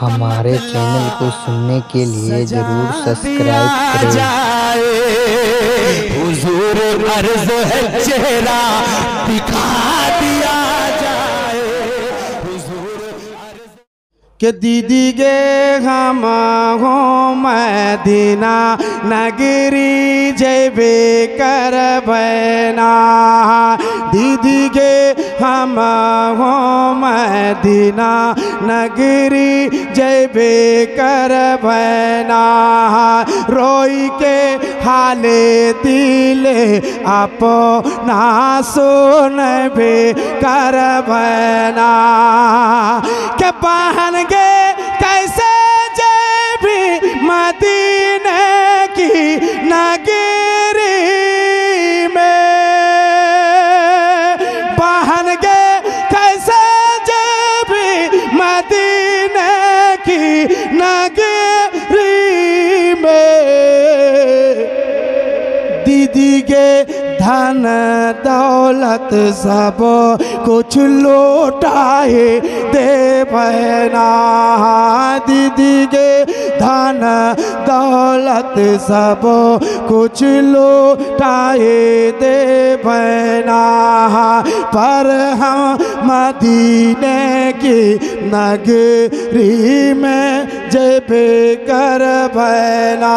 हमारे चैनल को सुनने के लिए ज़रूर सब्सक्राइब करें। हुजूर अर्ज़ है चेहरा दिखा दिया जाए। हुजूर के दीदी गे हम हो मदीना नगरी जेबे कर बना। दीदी गे हम हो मदीना नगरी जेबे कर भैना। रोई के हाले दिले अपना सुन बे कर भैना। के पहन गे के धन दौलत सब कुछ लौटाए दे बहना दीदी के धन दौलत सब कुछ लौटाए दे बहना पर हम मदीने की नगरी में जेबे कर बहना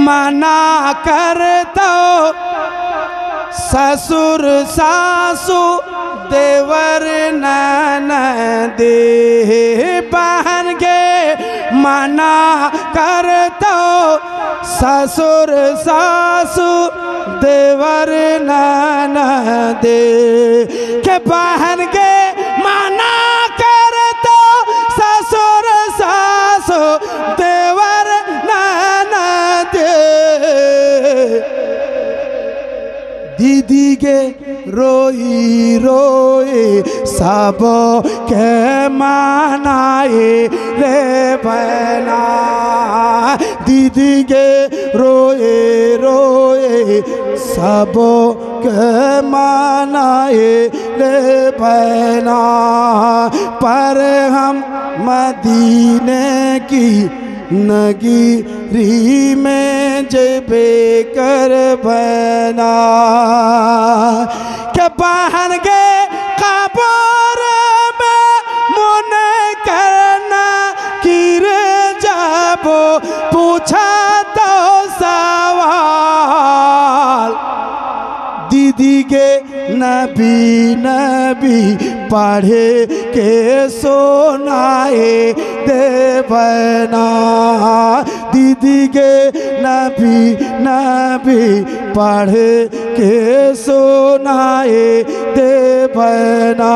मना कर दो। ससुर सासु, देवर नन दे बहन के मना कर दो। ससुर सासु, देवर नन दे के बहन दीदी के रोई रोए सब के मनाए रे बहना दीदी के रोए रोए सब के मनाए रे बहना पर हम मदीने की नगीरी में जेबे कर बना के बहन गे कबर में मुन करना किर जाबो? पूछा तो सवाल। दीदी के नबी नबी पढ़े के सोनाए देवना के नबी नबी, पढ़े के सोनाए देवना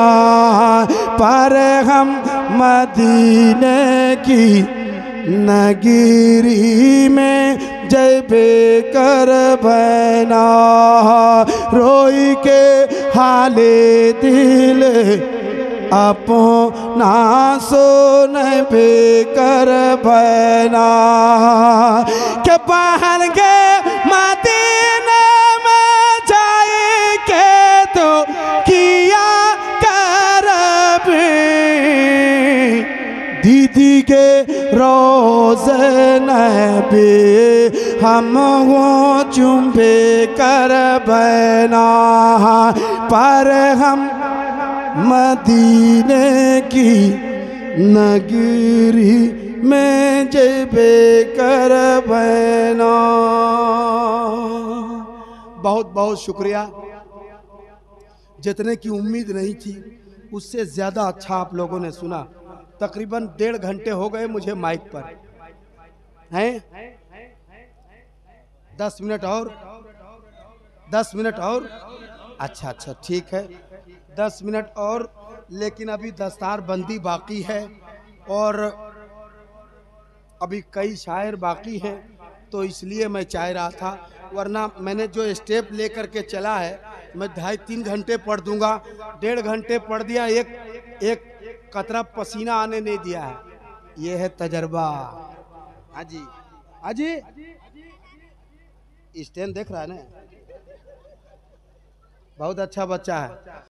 पर हम मदीने की नगरी में जयबे कर बना। रोई के हाले दिल अपना सोन पे कर बना के पहन गे मदीने में जाए के तो किया कर दीदी के रोज नबे, हम हो चुम्बे कर बना पर हम मदीने की नगरी में जेबे कर बना बहुत बहुत शुक्रिया। जितने की उम्मीद नहीं थी, उससे ज़्यादा अच्छा आप लोगों ने सुना। तकरीबन डेढ़ घंटे हो गए मुझे माइक पर। हैं? दस मिनट और? दस मिनट और? अच्छा अच्छा ठीक है। दस मिनट और, लेकिन अभी दस्तार बंदी बाकी है और अभी कई शायर बाकी हैं तो इसलिए मैं चाह रहा था, वरना मैंने जो स्टेप लेकर के चला है, मैं ढाई तीन घंटे पढ़ दूँगा, डेढ़ घंटे पढ़ दिया, एक एक कतरा पसीना आने नहीं दिया है। ये है तजर्बा। हाँ जी। हाँ जी। स्टैंड देख रहा है ना? बहुत अच्छा बच्चा है।